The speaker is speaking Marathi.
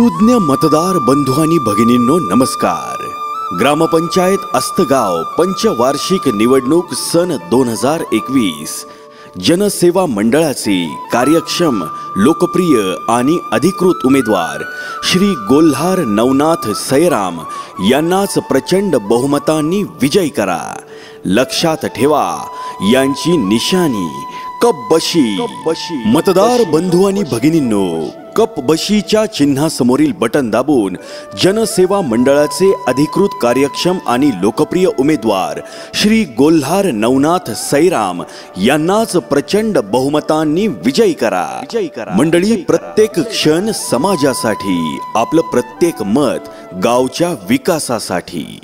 सुज्ञ मतदार बंधू आणि भगिनींनो नमस्कार. ग्रामपंचायत अस्तगाव पंचवार्षिक निवडणूक सन दोन हजार एकवीस. जनसेवा मंडळाचे कार्यक्षम लोकप्रिय आणि अधिकृत उमेदवार श्री गोल्हार नवनाथ सयराम यांनाच प्रचंड बहुमतांनी विजयी करा. लक्षात ठेवा यांची निशाणी कप बशी. मतदार बंधू आणि भगिनींनो कप बशीच्या चिन्हासमोरील बटन दाबून जनसेवा मंडळाचे अधिकृत कार्यक्षम आणि लोकप्रिय उमेदवार श्री गोल्हार नवनाथ सैराम यांनाच प्रचंड बहुमतांनी विजयी करा. विजयी करा. मंडळी प्रत्येक क्षण समाजासाठी आपलं प्रत्येक मत गावच्या विकासासाठी.